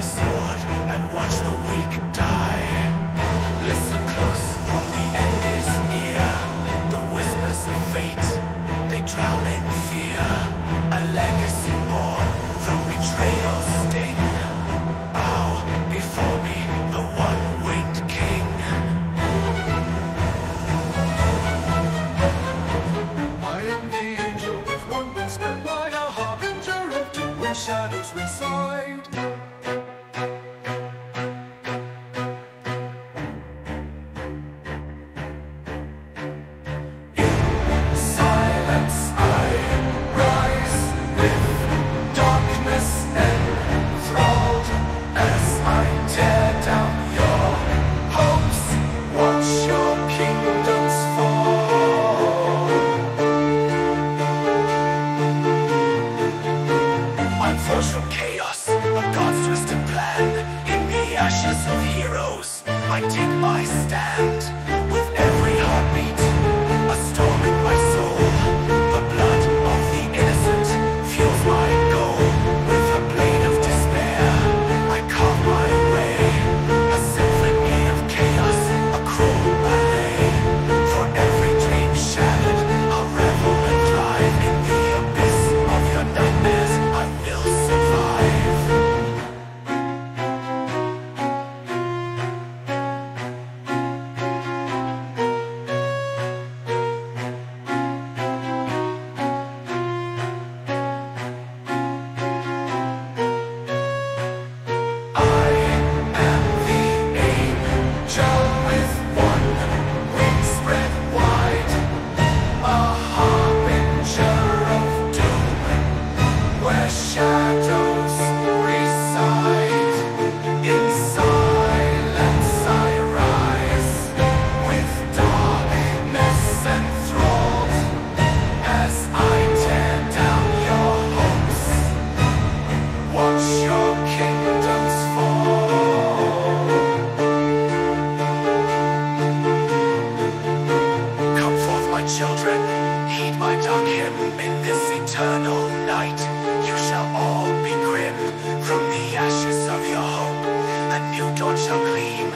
myself. shadows inside. I my stand. But on him in this eternal night. You shall all be grim From the ashes of your hope. A new dawn shall gleam